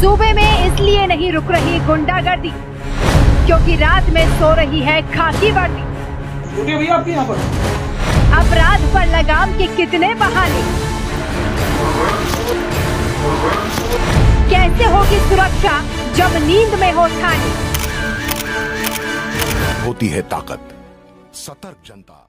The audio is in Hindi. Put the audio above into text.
सूबे में इसलिए नहीं रुक रही गुंडागर्दी क्योंकि रात में सो रही है खाकी वर्दी भैया आपके यहाँ पर? अपराध पर लगाम के कितने बहाने। कैसे होगी सुरक्षा जब नींद में हो होती है ताकत। सतर्क जनता।